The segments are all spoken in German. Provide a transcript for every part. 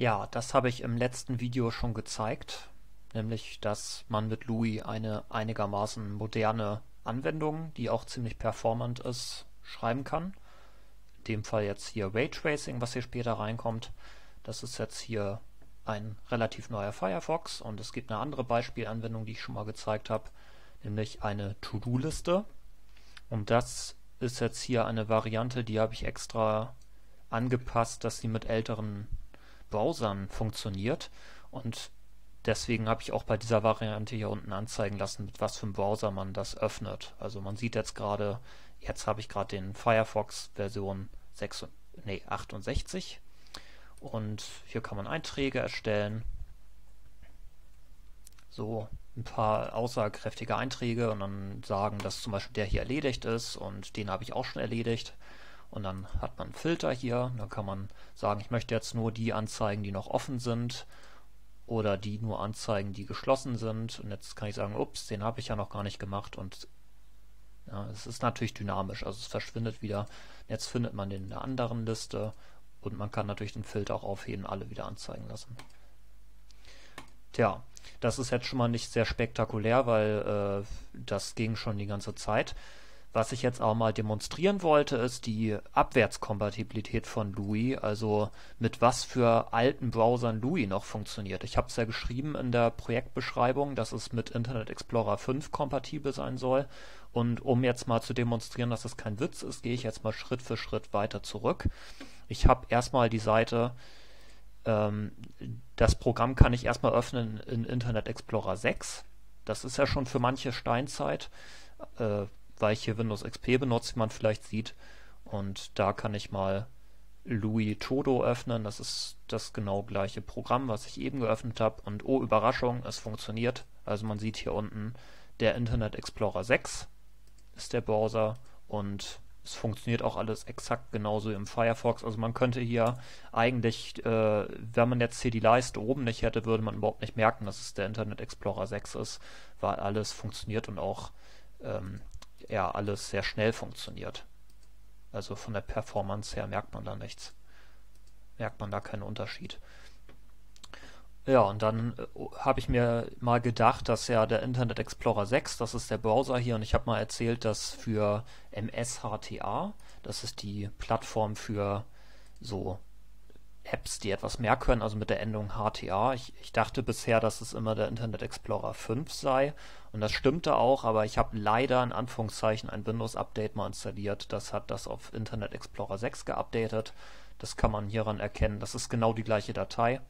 Ja, das habe ich im letzten Video schon gezeigt, nämlich dass man mit Louis eine einigermaßen moderne Anwendung, die auch ziemlich performant ist, schreiben kann. In dem Fall jetzt hier Raytracing, was hier später reinkommt. Das ist jetzt hier ein relativ neuer Firefox und es gibt eine andere Beispielanwendung, die ich schon mal gezeigt habe, nämlich eine To-Do-Liste. Und das ist jetzt hier eine Variante, die habe ich extra angepasst, dass sie mit älteren Browsern funktioniert und deswegen habe ich auch bei dieser Variante hier unten anzeigen lassen, mit was für einem Browser man das öffnet. Also man sieht jetzt gerade, jetzt habe ich gerade den Firefox Version 6, nee, 68 und hier kann man Einträge erstellen. So ein paar aussagekräftige Einträge und dann sagen, dass zum Beispiel der hier erledigt ist und den habe ich auch schon erledigt. Und dann hat man einen Filter hier. Da kann man sagen, ich möchte jetzt nur die anzeigen, die noch offen sind oder die nur anzeigen, die geschlossen sind. Und jetzt kann ich sagen, ups, den habe ich ja noch gar nicht gemacht. Und ja, es ist natürlich dynamisch, also es verschwindet wieder. Jetzt findet man den in der anderen Liste und man kann natürlich den Filter auch aufheben, alle wieder anzeigen lassen. Tja, das ist jetzt schon mal nicht sehr spektakulär, weil äh, das ging schon die ganze Zeit. Was ich jetzt auch mal demonstrieren wollte, ist die Abwärtskompatibilität von Louis, also mit was für alten Browsern Louis noch funktioniert. Ich habe es ja geschrieben in der Projektbeschreibung, dass es mit Internet Explorer 5 kompatibel sein soll. Und um jetzt mal zu demonstrieren, dass es kein Witz ist, gehe ich jetzt mal Schritt für Schritt weiter zurück. Ich habe erstmal die Seite, ähm, das Programm kann ich erstmal öffnen in Internet Explorer 6. Das ist ja schon für manche Steinzeit. Äh, weil ich hier Windows XP benutze, wie man vielleicht sieht. Und da kann ich mal Louis Todo öffnen. Das ist das genau gleiche Programm, was ich eben geöffnet habe. Und oh Überraschung, es funktioniert. Also man sieht hier unten der Internet Explorer 6 ist der Browser und es funktioniert auch alles exakt genauso im Firefox. Also man könnte hier eigentlich, äh, wenn man jetzt hier die Leiste oben nicht hätte, würde man überhaupt nicht merken, dass es der Internet Explorer 6 ist, weil alles funktioniert und auch ähm, ja alles sehr schnell funktioniert. Also von der Performance her merkt man da nichts. Merkt man da keinen Unterschied. Ja, und dann äh, habe ich mir mal gedacht, dass ja der Internet Explorer 6, das ist der Browser hier, und ich habe mal erzählt, dass für MSHTA, das ist die Plattform für so Apps, die etwas mehr können, also mit der Endung HTA. Ich, ich, dachte bisher, dass es immer der Internet Explorer 5 sei und das stimmte auch, aber ich habe leider in Anführungszeichen ein Windows-Update mal installiert. Das hat das auf Internet Explorer 6 geupdatet. Das kann man hieran erkennen. Das ist genau die gleiche Datei.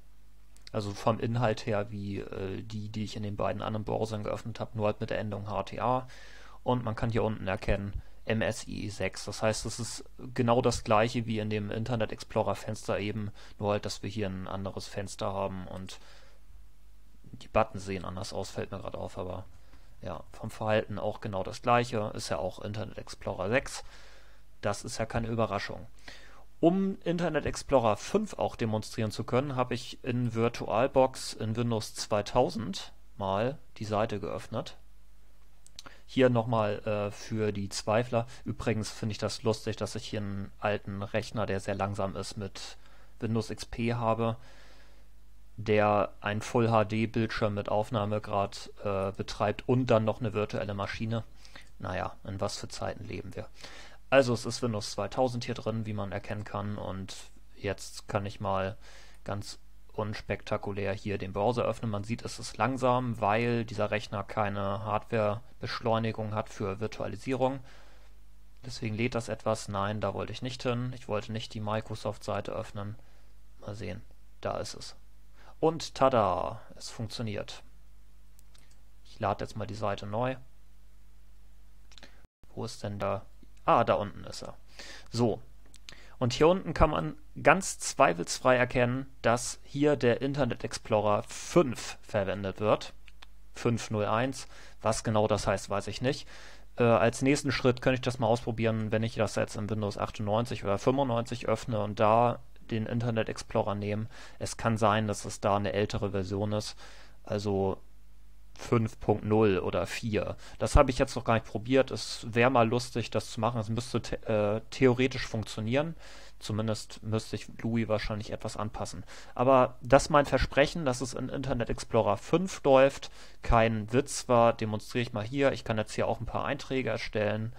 Also vom Inhalt her wie äh, die, die ich in den beiden anderen Browsern geöffnet habe, nur halt mit der Endung HTA. Und man kann hier unten erkennen, MSI 6. Das heißt, es ist genau das gleiche wie in dem Internet Explorer Fenster eben, nur halt, dass wir hier ein anderes Fenster haben und die Buttons sehen anders aus, fällt mir gerade auf, aber ja, vom Verhalten auch genau das gleiche, ist ja auch Internet Explorer 6. Das ist ja keine Überraschung. Um Internet Explorer 5 auch demonstrieren zu können, habe ich in VirtualBox in Windows 2000 mal die Seite geöffnet hier nochmal äh, für die Zweifler. Übrigens finde ich das lustig, dass ich hier einen alten Rechner, der sehr langsam ist, mit Windows XP habe, der ein Full HD Bildschirm mit Aufnahmegrad äh, betreibt und dann noch eine virtuelle Maschine. Naja, in was für Zeiten leben wir. Also es ist Windows 2000 hier drin, wie man erkennen kann und jetzt kann ich mal ganz unspektakulär hier den Browser öffnen. Man sieht, es ist langsam, weil dieser Rechner keine Hardware-Beschleunigung hat für Virtualisierung. Deswegen lädt das etwas. Nein, da wollte ich nicht hin. Ich wollte nicht die Microsoft-Seite öffnen. Mal sehen. Da ist es. Und tada, es funktioniert. Ich lade jetzt mal die Seite neu. Wo ist denn da? Ah, da unten ist er. So, und hier unten kann man ganz zweifelsfrei erkennen, dass hier der Internet Explorer 5 verwendet wird. 501. Was genau das heißt, weiß ich nicht. Äh, als nächsten Schritt könnte ich das mal ausprobieren, wenn ich das jetzt in Windows 98 oder 95 öffne und da den Internet Explorer nehme. Es kann sein, dass es da eine ältere Version ist. Also 5.0 oder 4. Das habe ich jetzt noch gar nicht probiert. Es wäre mal lustig, das zu machen. Es müsste äh, theoretisch funktionieren. Zumindest müsste ich Louis wahrscheinlich etwas anpassen. Aber das mein Versprechen, dass es in Internet Explorer 5 läuft. Kein Witz war, demonstriere ich mal hier. Ich kann jetzt hier auch ein paar Einträge erstellen.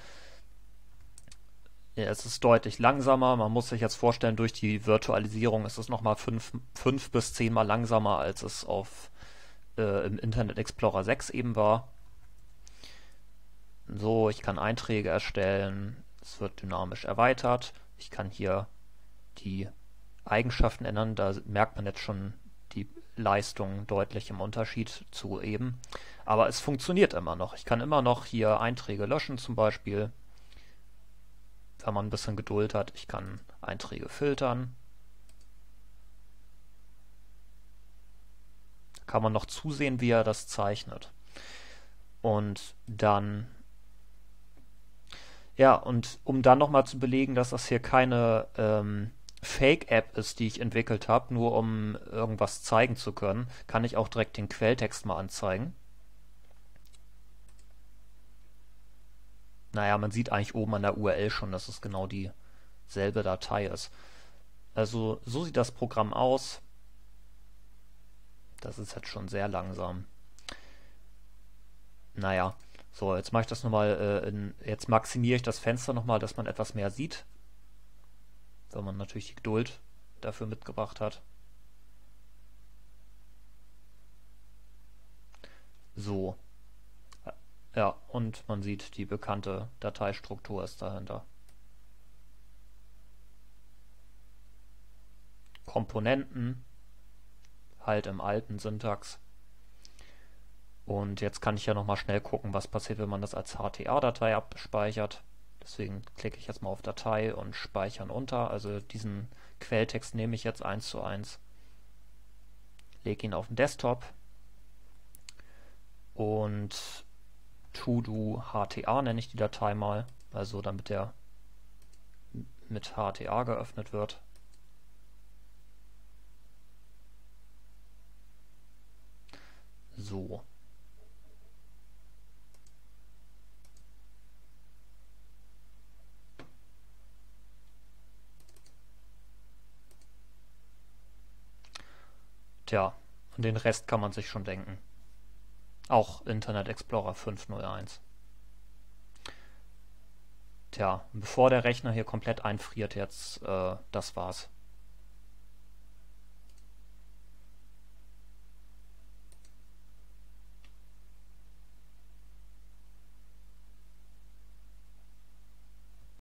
Ja, es ist deutlich langsamer. Man muss sich jetzt vorstellen, durch die Virtualisierung ist es nochmal 5 bis 10 mal langsamer, als es auf, äh, im Internet Explorer 6 eben war. So, ich kann Einträge erstellen. Es wird dynamisch erweitert. Ich kann hier die Eigenschaften ändern. Da merkt man jetzt schon die Leistung deutlich im Unterschied zu eben. Aber es funktioniert immer noch. Ich kann immer noch hier Einträge löschen zum Beispiel. Wenn man ein bisschen Geduld hat. Ich kann Einträge filtern. Kann man noch zusehen, wie er das zeichnet. Und dann ja, und um dann nochmal zu belegen, dass das hier keine ähm, Fake-App ist, die ich entwickelt habe, nur um irgendwas zeigen zu können, kann ich auch direkt den Quelltext mal anzeigen. Naja, man sieht eigentlich oben an der URL schon, dass es genau dieselbe Datei ist. Also so sieht das Programm aus. Das ist jetzt schon sehr langsam. Naja. So, jetzt mache ich das nochmal, äh, jetzt maximiere ich das Fenster nochmal, dass man etwas mehr sieht. Wenn man natürlich die Geduld dafür mitgebracht hat. So. Ja, und man sieht, die bekannte Dateistruktur ist dahinter. Komponenten, halt im alten Syntax. Und jetzt kann ich ja nochmal schnell gucken, was passiert, wenn man das als HTA-Datei abspeichert. Deswegen klicke ich jetzt mal auf Datei und Speichern unter. Also diesen Quelltext nehme ich jetzt eins zu eins, lege ihn auf den Desktop und to-do HTA nenne ich die Datei mal, also damit der mit HTA geöffnet wird. So, Tja, und den Rest kann man sich schon denken. Auch Internet Explorer 501. Tja, bevor der Rechner hier komplett einfriert jetzt, äh, das war's.